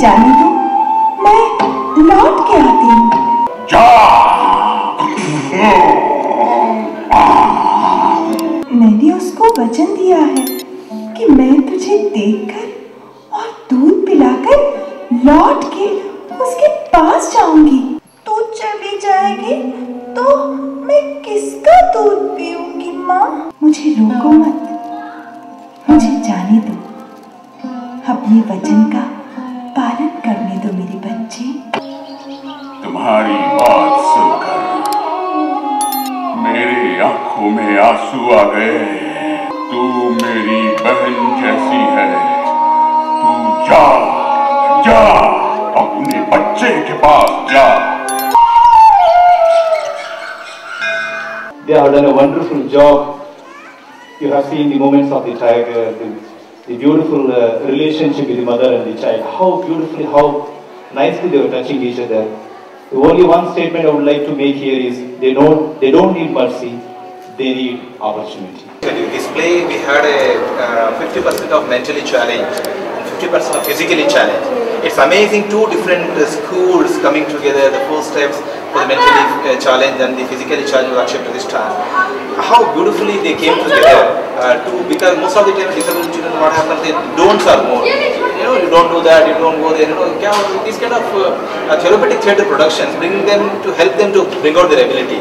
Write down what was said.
जाने दो मैं लौट के आती हूँ मैंने उसको वचन दिया है कि मैं तुझे देखकर और दूध पिलाकर लौट के उसके पास जाऊँगी तू चली जाएगी तो मैं किसका दूध पीऊँगी माँ मुझे रोको मत मुझे जाने दो। अपने वचन का पालन करने दो मेरे बच्चे। तुम्हारी बात सुनकर मेरी आँखों में आँसू आ गए तू मेरी बहन जैसी है। तू जा जा अपने बच्चे के पास जा। They have done a wonderful job. You have seen the moments of the tiger, the, the beautiful uh, relationship with the mother and the child. How beautifully, how nicely they were touching each other. The only one statement I would like to make here is they don't, they don't need mercy, they need opportunity. When you display, we had a 50% of mentally challenged and 50% of physically challenged. It's amazing two different uh, schools coming together, the first steps for the mentally uh, challenged and the physically challenged Akshay Pratishthan. How beautifully they came together uh, to, because most of the time disabled children, what happens, they don'ts are more. You know, you don't do that, you don't go there, you know, these kind of uh, therapeutic theatre productions bring them to help them to bring out their ability.